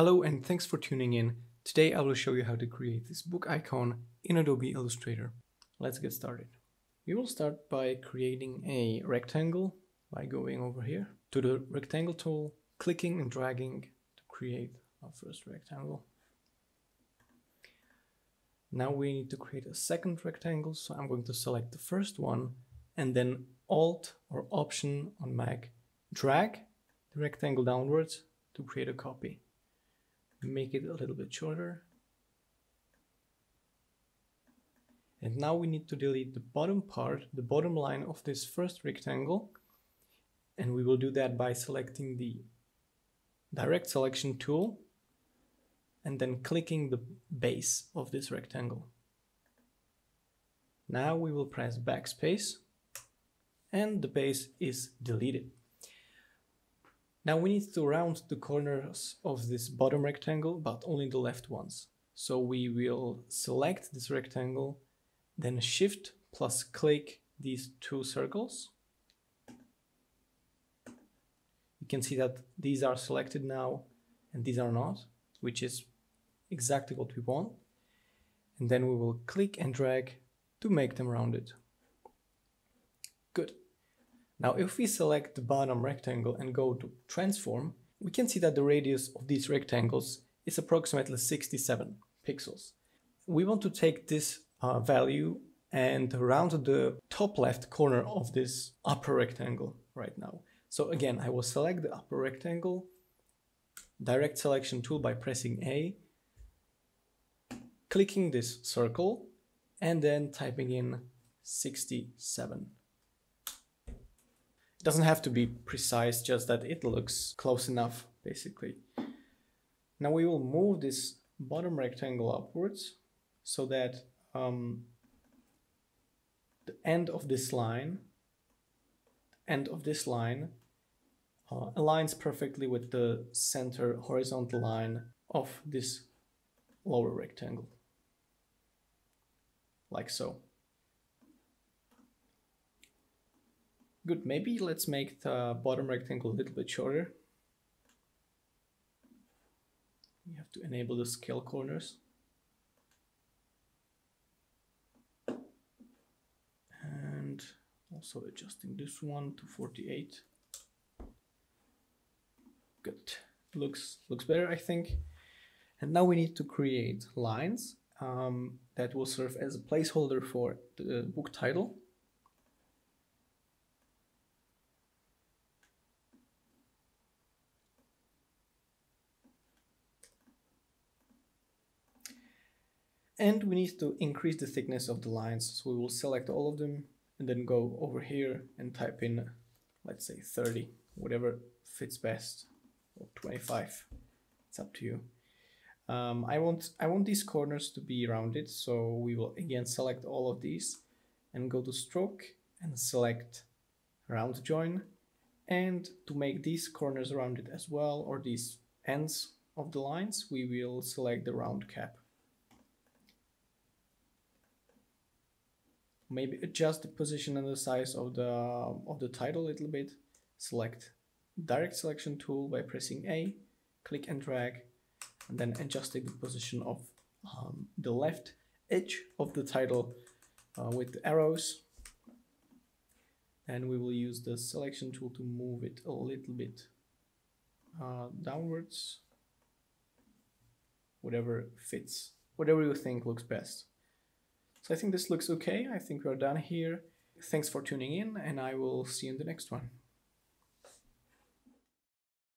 Hello and thanks for tuning in. Today I will show you how to create this book icon in Adobe Illustrator. Let's get started. We will start by creating a rectangle by going over here to the rectangle tool, clicking and dragging to create our first rectangle. Now we need to create a second rectangle, so I'm going to select the first one and then Alt or Option on Mac, drag the rectangle downwards to create a copy. Make it a little bit shorter. And now we need to delete the bottom part, the bottom line of this first rectangle. And we will do that by selecting the direct selection tool and then clicking the base of this rectangle. Now we will press backspace and the base is deleted. Now we need to round the corners of this bottom rectangle, but only the left ones. So we will select this rectangle, then shift plus click these two circles. You can see that these are selected now and these are not, which is exactly what we want. And then we will click and drag to make them rounded. Good. Now if we select the bottom rectangle and go to transform, we can see that the radius of these rectangles is approximately 67 pixels. We want to take this uh, value and round the top left corner of this upper rectangle right now. So again, I will select the upper rectangle, direct selection tool by pressing A, clicking this circle, and then typing in 67. It doesn't have to be precise, just that it looks close enough, basically. Now we will move this bottom rectangle upwards so that um, the end of this line, end of this line uh, aligns perfectly with the center horizontal line of this lower rectangle, like so. Good, maybe let's make the bottom rectangle a little bit shorter. You have to enable the scale corners. And also adjusting this one to 48. Good, looks, looks better I think. And now we need to create lines um, that will serve as a placeholder for the book title. And we need to increase the thickness of the lines. So we will select all of them and then go over here and type in, let's say 30, whatever fits best, or 25. It's up to you. Um, I want I want these corners to be rounded, so we will again select all of these and go to stroke and select round join. And to make these corners rounded as well, or these ends of the lines, we will select the round cap. Maybe adjust the position and the size of the of the title a little bit. Select direct selection tool by pressing A click and drag and then adjusting the position of um, the left edge of the title uh, with the arrows. And we will use the selection tool to move it a little bit uh, downwards. Whatever fits whatever you think looks best I think this looks okay. I think we're done here. Thanks for tuning in and I will see you in the next one.